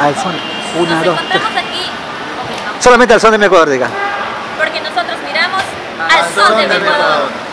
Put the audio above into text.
Al son. Una, Nos dos, tres. aquí. Ok, vamos. Solamente al son de mi Ecuador, diga. Porque nosotros miramos ah, al al son de mi Ecuador.